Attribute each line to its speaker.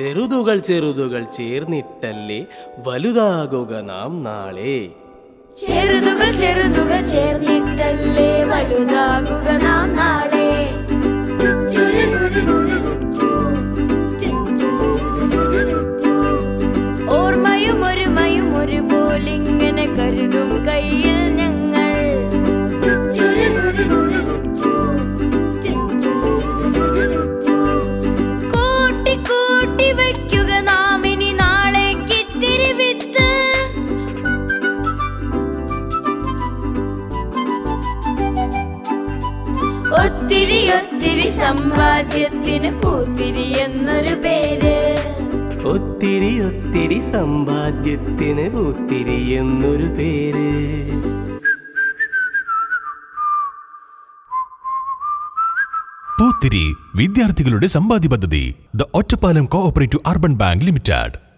Speaker 1: ചെറുതുകൾ ചെറുതുകൾ ചേർന്നിട്ടല്ലേ വലുതാകുക നാം നാളെ.
Speaker 2: ചെറുതുകൾ ചെറുതുകൾ ചേർന്നിട്ടല്ലേ വലുതാകുക നാം നാളെ. ഓർമ്മയും ഒരുമയും ഒരുപോലിങ്ങനെ കരുതും കയ്യിൽ ഒത്തിരി ഒത്തിരി സമ്പാദ്യത്തിന് പൂത്തിരി എന്നൊരു പേര്.
Speaker 1: ഒത്തിരി ഒത്തിരി സമ്പാദ്യത്തിന് പൂത്തിരി എന്നൊരു പേര്.
Speaker 3: പൂത്തിരി വിദ്യാർത്ഥികളുടെ സമ്പാദ്യ പദ്ധതി the Ottapalam cooperative urban bank limited